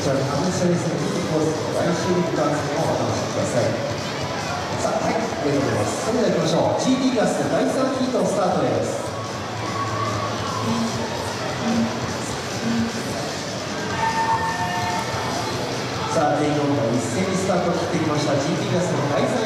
ちらのアメリスのコースの来週に向かうのをお楽しみくださいさあはいありがとうございますそれでは行きましょう GT クラス第3ヒートスタートですさあ全員の一斉にスタートを切ってきました。GT クラスの第3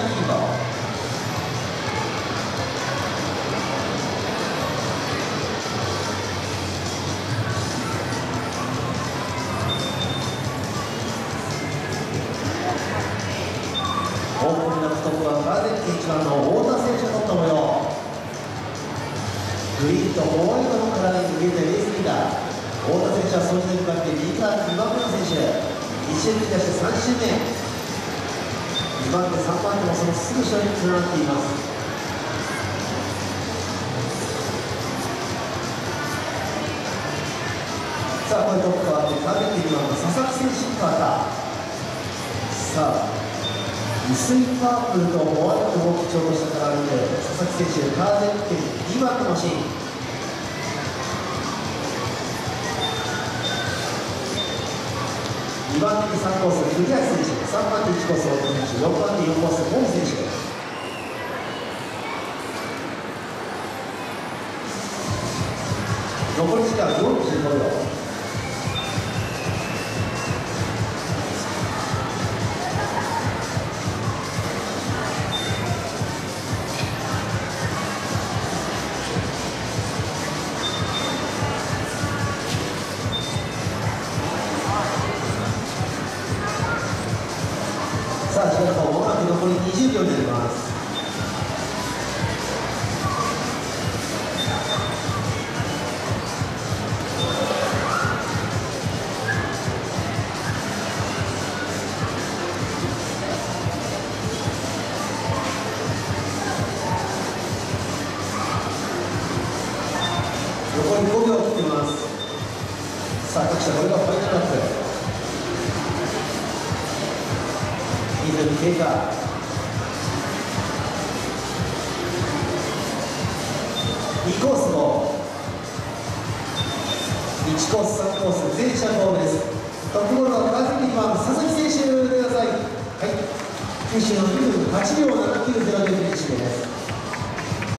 オープンのトップはカーゼット1番の太田選手の模様グリーンとホワイトのカラーに向けてレースリーダー太田選手はそれに向かって右から2番目の選手1周目に出して3周目2番手3番手もそのすぐ後ろに連なっていますさあこれトップ変わってカーゼット2番の佐々木選手に変わったさあ薄いパープルとホワイトを基調としたカラーリング佐々木選手カーゼット2番のマシン。2番手に3コース栗橋選手3番手1コース大谷選手4番手4コース森選手残り時間45秒。さあ時間がもなく残り20秒になります。残り5秒切ってます。さあ各社これがファイナルラップ。2分経過2コースも1コース3コース全車ホームです。トップゴールは川崎番佐々木選手でください。はい。九州の2分8秒79ゼロでフィニッシュです。